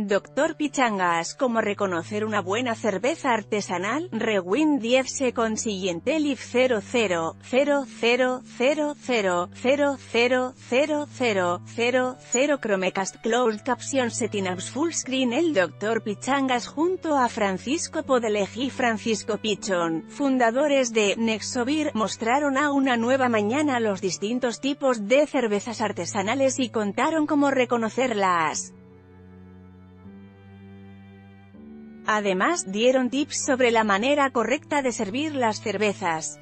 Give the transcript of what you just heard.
Doctor Pichangas, ¿cómo reconocer una buena cerveza artesanal? Rewind 10 se consiguiente Live 00 00 00 00 Chromecast Closed Caption Apps Full Screen El Doctor Pichangas junto a Francisco Podeleg y Francisco Pichon, fundadores de Nexovir, mostraron a una nueva mañana los distintos tipos de cervezas artesanales y contaron cómo reconocerlas. Además, dieron tips sobre la manera correcta de servir las cervezas.